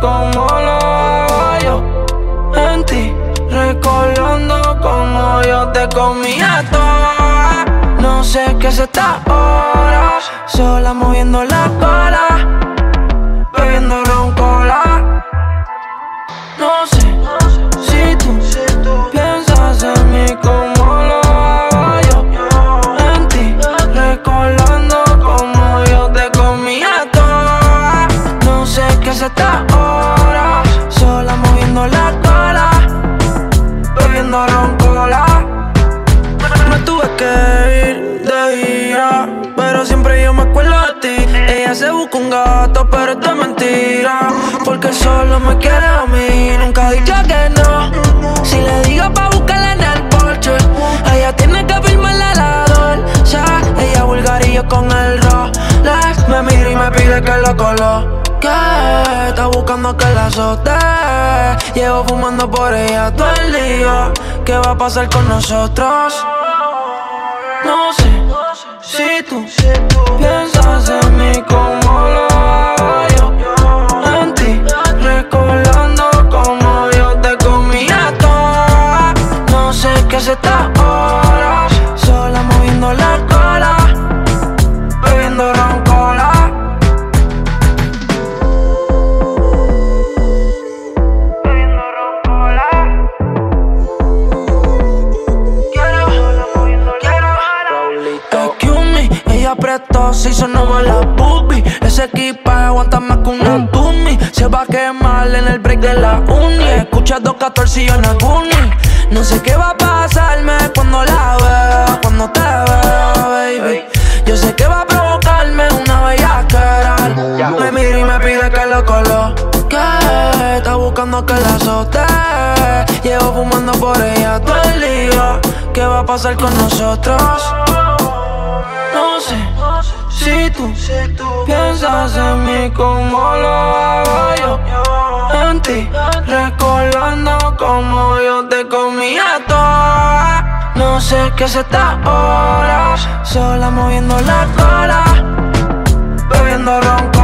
como lo hago yo en ti, recordando como yo te comía toda. No sé qué es esta hora, sola moviendo la cola, bebiendo pero siempre yo me acuerdo de ti. Ella se busca un gato, pero es de mentira, porque solo me quiere a mí. Nunca dicho que no. Si le digo pa' buscarla en el porche, ella tiene que firmarle la dolce. Ella vulgar y yo con el Rolex. Me mira y me pide que lo coloque. Está buscando que la azote. Llevo fumando por ella todo el día. ¿Qué va a pasar con nosotros? No sé si tú. Piensas en mí como lo hago yo. En ti, recordando como yo te comía toda. No sé qué es esta prestó, se hizo la boobie Ese equipaje aguanta más que una Tumi Se va a quemar en el break de la uni. Escucha 214 y yo. No sé qué va a pasarme cuando la vea Cuando te vea, baby. Yo sé que va a provocarme una bellaquera Me mira y me pide que lo coloque. Está buscando que la azote. Llevo fumando por ella todo el día. ¿Qué va a pasar con nosotros? No sé si tú piensas en mí como lo hago yo en ti, recordando como yo te comía toda. No sé qué es esta hora, sola moviendo la cola, bebiendo ron